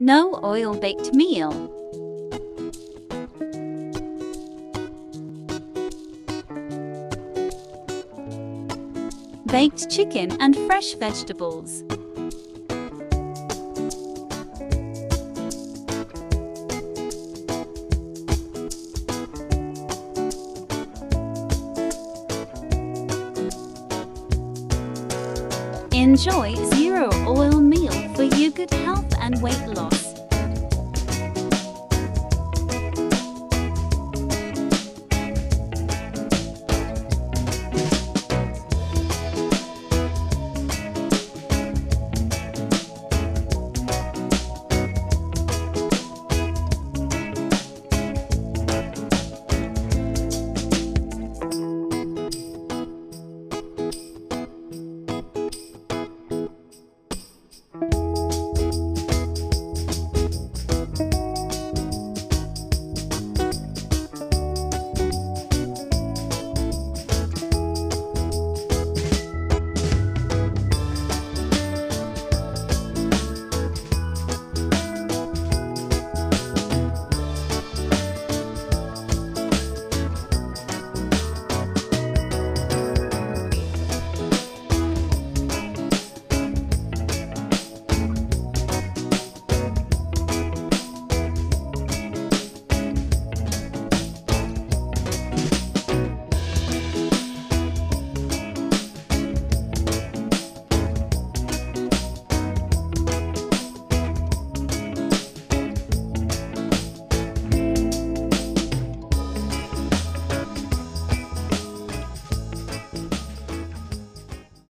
No oil baked meal. Baked chicken and fresh vegetables. Enjoy zero oil meal for your good health and weight loss. Bye.